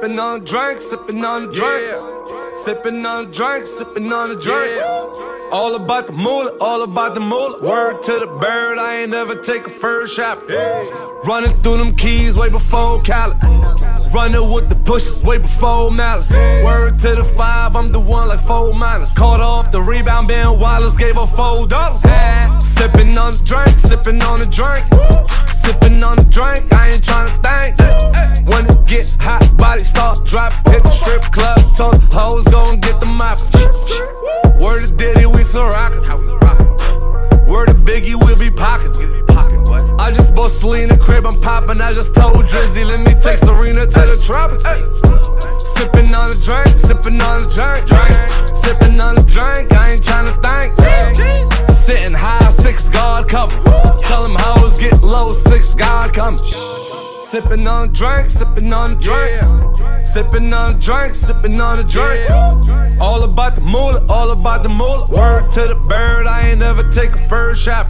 Sipping on a drink, sipping on a drink. Yeah. Sipping on a drink, sipping on a drink. Yeah. All about the moolah, all about the moolah. Word to the bird, I ain't never take a first shot. Yeah. Running through them keys way before Cali. Running with the pushes way before Malice. Word to the five, I'm the one like four minus. Caught off the rebound, Ben Wallace gave her four dollars. Sipping on the drink, sipping on the drink. Sipping on the drink, Selena crib, I'm poppin'. I just told Drizzy, let me take Serena to the tropics. Sippin' on the drink, sippin' on the drink, drink. Sippin' on the drink, I ain't tryna think. Sitting high, six guard cover. Tell them hoes get low, six guard coming. Sipping on a drink, sipping on a drink. Sipping on a drink, sipping on a drink. All about the moolah, all about the moolah. Word to the bird, I ain't never take a first shot.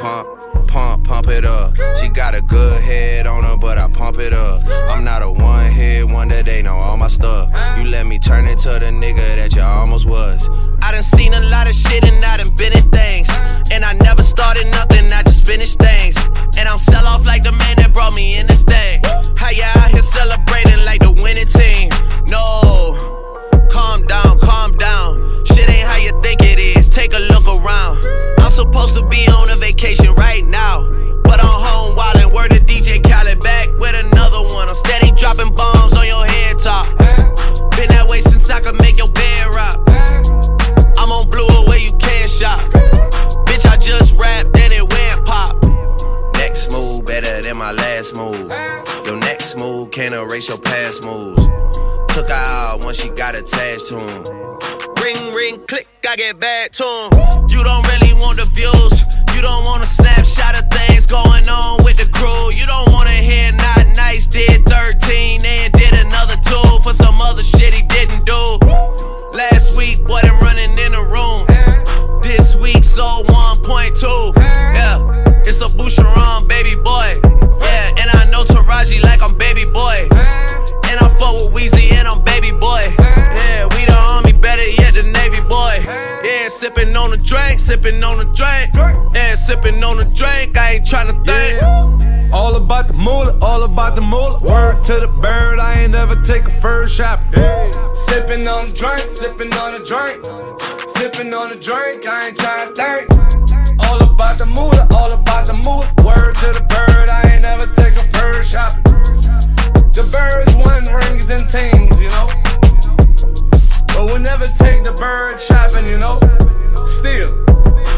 Pump, pump, pump it up. She got a good head on her, but I pump it up. I'm not a one hit wonder, they know all my stuff. You let me turn into the nigga that you almost was. I done seen a lot of shit and I done been in things. And I never started nothing, I just finished things. And I'm sell off like the man that brought me in could make your bed rock. I'm on blue away, you can't shop. Bitch, I just rapped, then it went pop. Next move better than my last move. Your next move can't erase your past moves. Took her out once she got attached to him. Ring, ring, click, I get back to him. You don't really want the 1.2. Yeah, it's a Boucheron, baby boy. Yeah, and I know Taraji like I'm baby boy. And I fuck with Weezy and I'm baby boy. Yeah, we the army, better yet the Navy boy. Yeah, sipping on a drink, sipping on a drink. Yeah, sipping on a drink, I ain't tryna think. All about the moolah, all about the moolah. Word to the bird, I ain't never take a first shot. Yeah. Sipping on a drink, sipping on a drink. Sipping on a drink, I ain't tryna think. All about the mood, all about the mood. Word to the bird, I ain't never take a bird shopping. The birds won rings and things, you know. But we never take the bird shopping, you know. Still,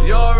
you're